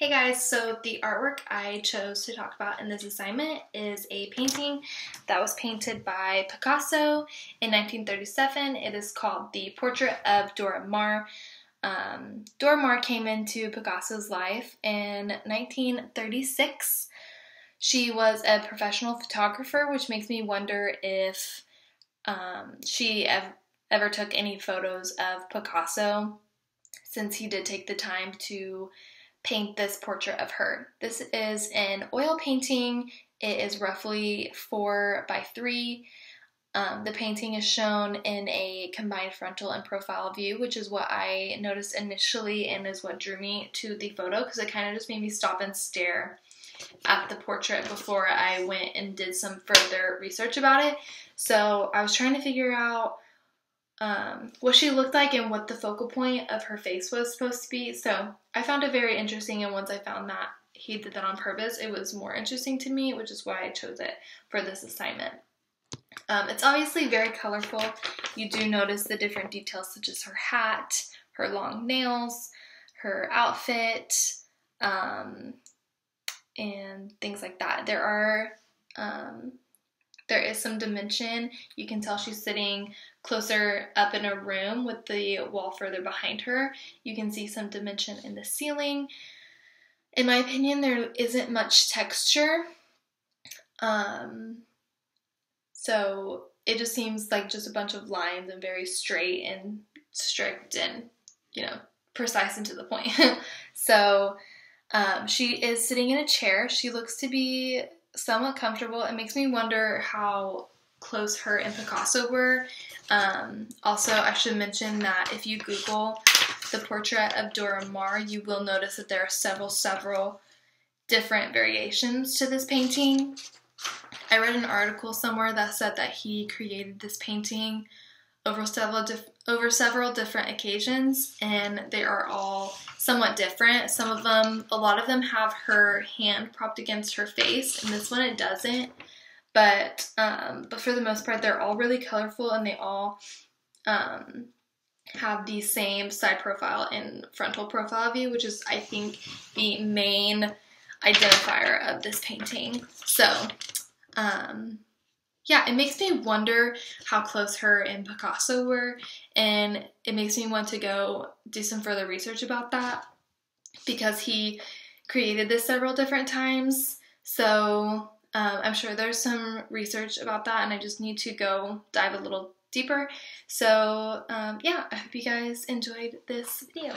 Hey guys, so the artwork I chose to talk about in this assignment is a painting that was painted by Picasso in 1937. It is called The Portrait of Dora Maar. Um, Dora Maar came into Picasso's life in 1936. She was a professional photographer, which makes me wonder if um, she ev- ever took any photos of Picasso since he did take the time to paint this portrait of her. This is an oil painting. It is roughly four by three. Um, the painting is shown in a combined frontal and profile view, which is what I noticed initially and is what drew me to the photo because it kind of just made me stop and stare at the portrait before I went and did some further research about it. So I was trying to figure out um, what she looked like and what the focal point of her face was supposed to be. So I found it very interesting, and once I found that he did that on purpose, it was more interesting to me, which is why I chose it for this assignment. Um, it's obviously very colorful. You do notice the different details, such as her hat, her long nails, her outfit, um, and things like that. There are um, there is some dimension. You can tell she's sitting closer up in a room with the wall further behind her. You can see some dimension in the ceiling. In my opinion, there isn't much texture. Um, so it just seems like just a bunch of lines and very straight and strict and, you know, precise and to the point. so um, she is sitting in a chair. She looks to be somewhat comfortable. It makes me wonder how close her and Picasso were. Um, also, I should mention that if you Google the portrait of Dora Maar, you will notice that there are several, several different variations to this painting. I read an article somewhere that said that he created this painting over several dif- over several different occasions, and they are all somewhat different. Some of them, a lot of them, have her hand propped against her face, and this one it doesn't. But um, but for the most part, they're all really colorful, and they all um, have the same side profile and frontal profile view, which is I think the main identifier of this painting. So. Um, yeah, it makes me wonder how close her and Picasso were, and it makes me want to go do some further research about that because he created this several different times. So um, I'm sure there's some research about that, and I just need to go dive a little deeper. So, um, yeah, I hope you guys enjoyed this video.